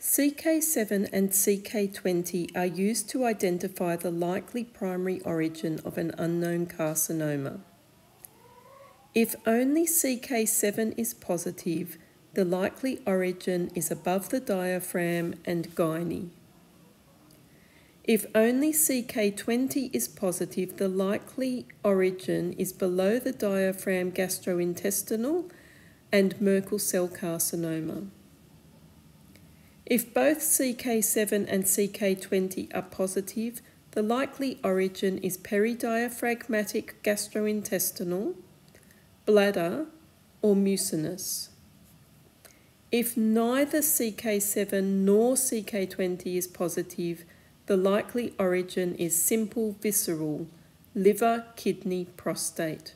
CK7 and CK20 are used to identify the likely primary origin of an unknown carcinoma. If only CK7 is positive, the likely origin is above the diaphragm and gynae. If only CK20 is positive, the likely origin is below the diaphragm gastrointestinal and Merkel cell carcinoma. If both CK7 and CK20 are positive, the likely origin is peridiaphragmatic gastrointestinal, bladder, or mucinous. If neither CK7 nor CK20 is positive, the likely origin is simple visceral, liver, kidney, prostate.